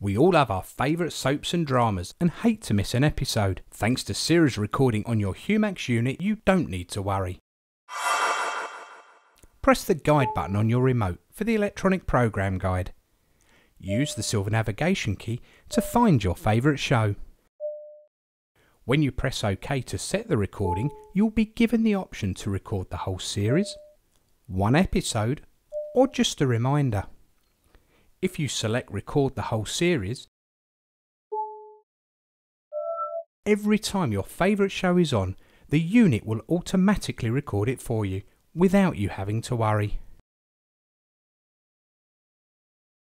We all have our favourite soaps and dramas and hate to miss an episode. Thanks to series recording on your Humax unit, you don't need to worry. Press the guide button on your remote for the electronic program guide. Use the silver navigation key to find your favourite show. When you press OK to set the recording, you'll be given the option to record the whole series, one episode, or just a reminder. If you select record the whole series, every time your favourite show is on, the unit will automatically record it for you without you having to worry.